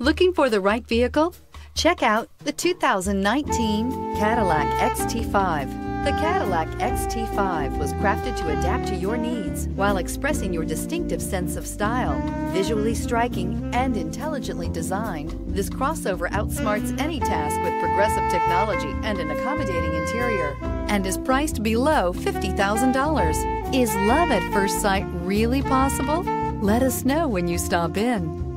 Looking for the right vehicle? Check out the 2019 Cadillac XT5. The Cadillac XT5 was crafted to adapt to your needs while expressing your distinctive sense of style. Visually striking and intelligently designed, this crossover outsmarts any task with progressive technology and an accommodating interior and is priced below $50,000. Is love at first sight really possible? Let us know when you stop in.